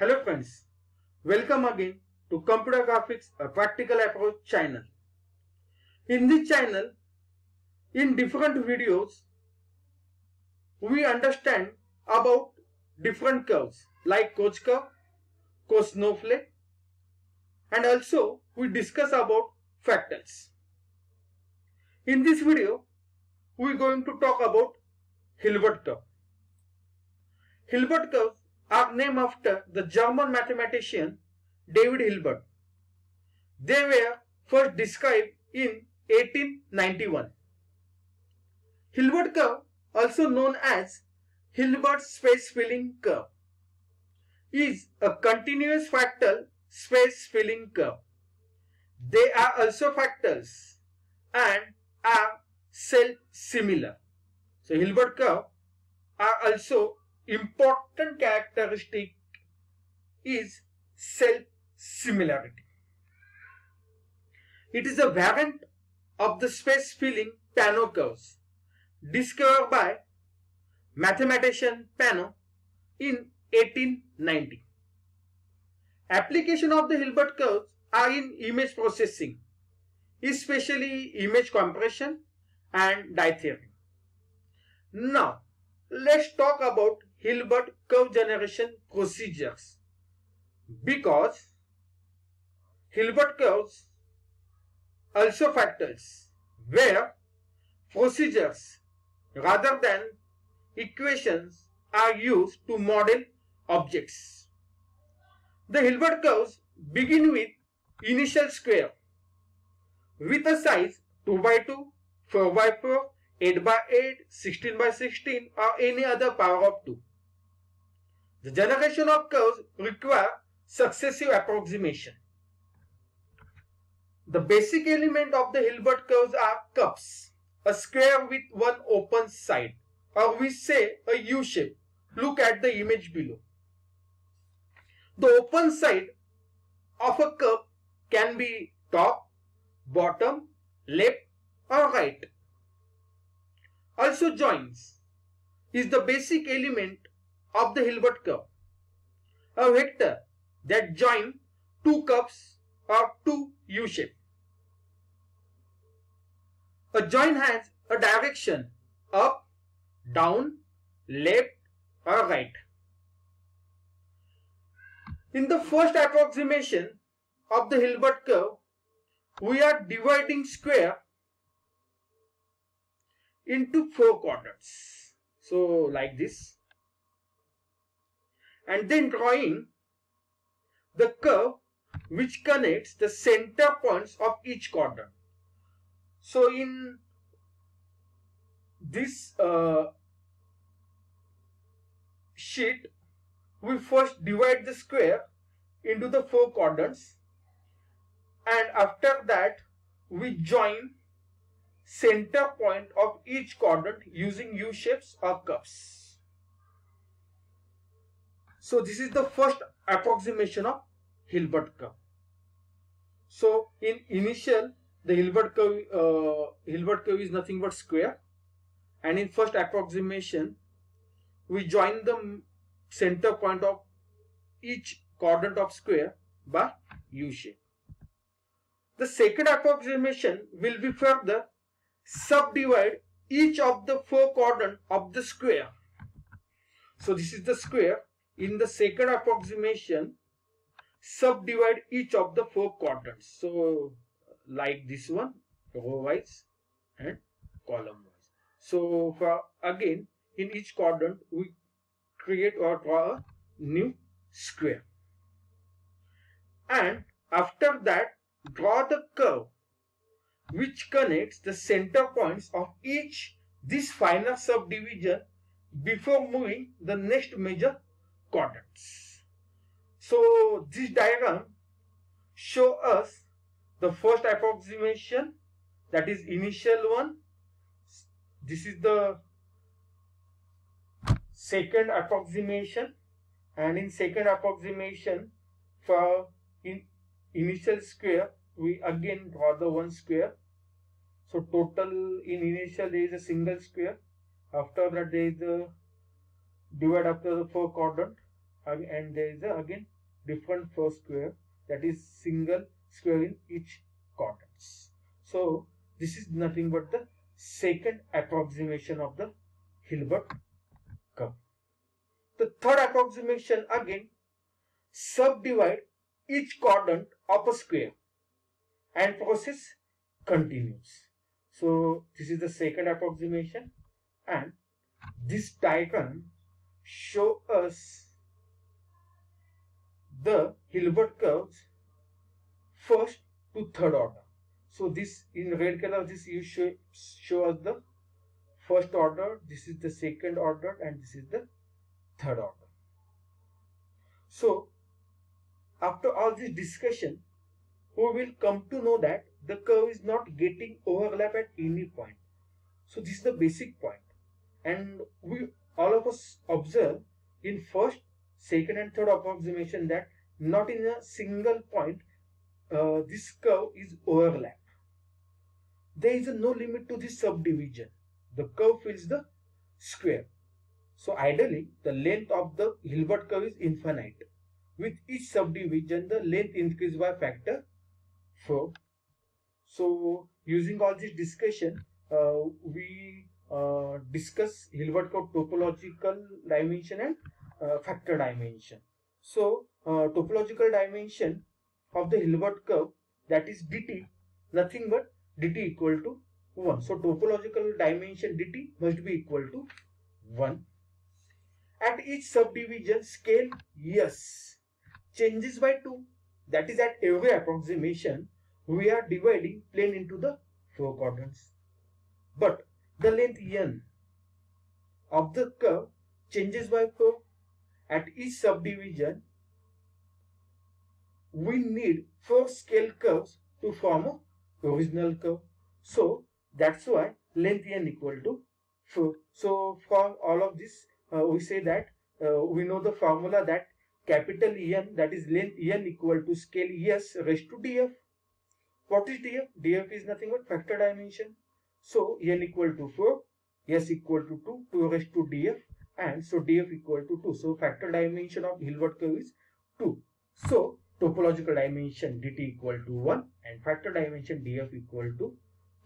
Hello friends, welcome again to Computer Graphics a Practical Approach channel. In this channel, in different videos, we understand about different curves like Koch curve, Koch snowflake and also we discuss about fractals. In this video, we are going to talk about Hilbert curve. Hilbert curves are named after the German mathematician David Hilbert. They were first described in 1891. Hilbert curve, also known as Hilbert space filling curve, is a continuous fractal space filling curve. They are also fractals and are self-similar. So Hilbert curve are also important characteristic is self-similarity. It is a variant of the space filling Peano curves discovered by mathematician Peano in 1890. Application of the Hilbert curves are in image processing, especially image compression and dithering. Now, let's talk about Hilbert curve generation procedures because Hilbert curves also fractals where procedures rather than equations are used to model objects. The Hilbert curves begin with initial square with a size 2 by 2, 4 by 4, 8 by 8, 16 by 16 or any other power of 2. The generation of curves require successive approximation. The basic element of the Hilbert curves are cups, a square with one open side or we say a U shape. Look at the image below. The open side of a curve can be top, bottom, left or right. Also joins is the basic element of the Hilbert curve. A vector that join two curves or two U shape. A join has a direction up, down, left or right. In the first approximation of the Hilbert curve, we are dividing square into four quadrants. So like this. And then drawing the curve which connects the center points of each quadrant. So in this uh, sheet, we first divide the square into the four quadrants and after that we join center point of each quadrant using U-shapes or curves. So this is the first approximation of Hilbert curve. So in initial the Hilbert curve, uh, Hilbert curve is nothing but square and in first approximation we join the center point of each quadrant of square by U shape. The second approximation will be further subdivide each of the four quadrant of the square. So this is the square. In the second approximation, subdivide each of the four quadrants. So like this one, row wise and column wise. So for again, in each quadrant, we create or draw a new square. And after that, draw the curve which connects the center points of each this final subdivision before moving the next major quadrants. So this diagram show us the first approximation that is initial one. This is the second approximation and in second approximation for in initial square we again draw the one square so total in initial there is a single square after that there is the divide after the four quadrant and there is a, again different four square that is single square in each quadrants. So this is nothing but the second approximation of the Hilbert curve. The third approximation again subdivide each quadrant of a square and process continues. So this is the second approximation and this diagram show us the Hilbert curves first to third order. So this in red color this you show, show us the first order, this is the second order and this is the third order. So after all this discussion we will come to know that the curve is not getting overlap at any point. So this is the basic point and we all of us observe in first second and third approximation that not in a single point uh, this curve is overlap. There is no limit to this subdivision. The curve fills the square. So ideally the length of the Hilbert curve is infinite. With each subdivision the length increases by factor 4. So using all this discussion uh, we uh, discuss Hilbert curve topological dimension and uh, fractal dimension. So uh, topological dimension of the Hilbert curve that is dt nothing but dt equal to 1. So topological dimension dt must be equal to 1. At each subdivision scale yes changes by 2 that is at every approximation we are dividing plane into the four quadrants. But the length n of the curve changes by 4 at each subdivision we need four scale curves to form a original curve. So that's why length n equal to 4. So for all of this uh, we say that uh, we know the formula that capital N that is length n equal to scale s raised to df. What is df? df is nothing but fractal dimension. So n equal to 4, s equal to 2, 2 raised to df and so df equal to 2. So fractal dimension of Hilbert curve is 2. So topological dimension dt equal to 1 and fractal dimension df equal to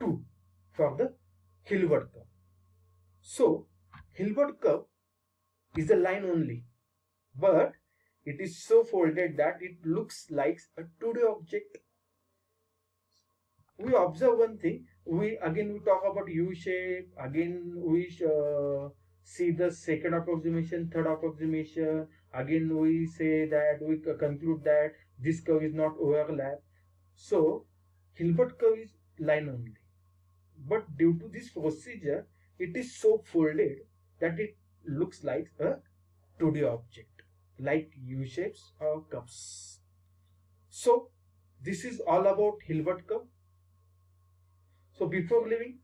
2 for the Hilbert curve. So Hilbert curve is a line only but it is so folded that it looks like a 2D object. We observe one thing we again we talk about U shape again we uh, see the second approximation third approximation. Again we say that we conclude that this curve is not overlap. So Hilbert curve is line only. But due to this procedure it is so folded that it looks like a 2D object like U shapes or cups. so this is all about Hilbert curve so before leaving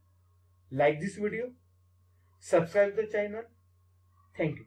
like this video. Subscribe the channel. Thank you